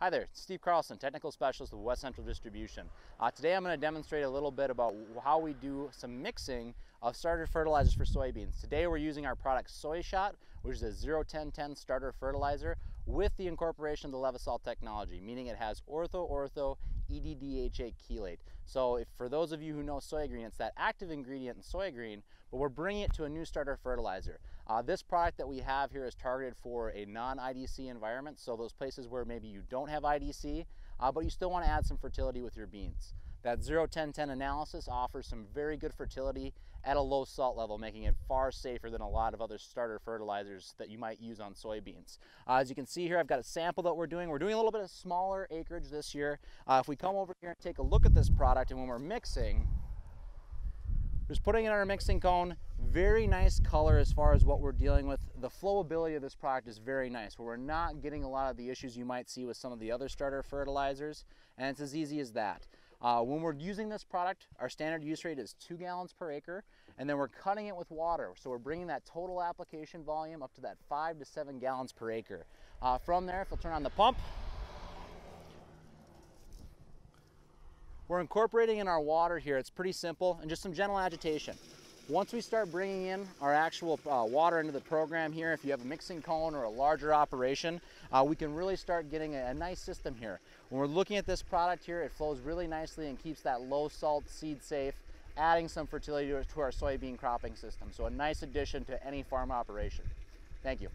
Hi there, Steve Carlson, Technical Specialist with West Central Distribution. Uh, today I'm going to demonstrate a little bit about how we do some mixing of starter fertilizers for soybeans. Today we're using our product SoyShot, which is a 01010 starter fertilizer with the incorporation of the Levesol technology, meaning it has ortho-ortho EDDHA chelate. So if, for those of you who know Soygreen, it's that active ingredient in Soygreen, but we're bringing it to a new starter fertilizer. Uh, this product that we have here is targeted for a non-IDC environment, so those places where maybe you don't have IDC, uh, but you still want to add some fertility with your beans. That 0-10-10 analysis offers some very good fertility at a low salt level, making it far safer than a lot of other starter fertilizers that you might use on soybeans. Uh, as you can see here, I've got a sample that we're doing. We're doing a little bit of smaller acreage this year. Uh, if we come over here and take a look at this product, and when we're mixing, just putting it on our mixing cone, very nice color as far as what we're dealing with. The flowability of this product is very nice, where we're not getting a lot of the issues you might see with some of the other starter fertilizers, and it's as easy as that. Uh, when we're using this product, our standard use rate is two gallons per acre, and then we're cutting it with water. So we're bringing that total application volume up to that five to seven gallons per acre. Uh, from there, if we'll turn on the pump, we're incorporating in our water here. It's pretty simple and just some gentle agitation. Once we start bringing in our actual uh, water into the program here, if you have a mixing cone or a larger operation, uh, we can really start getting a, a, nice system here. When we're looking at this product here, it flows really nicely and keeps that low salt seed safe, adding some fertility to, to our soybean cropping system. So a nice addition to any farm operation. Thank you.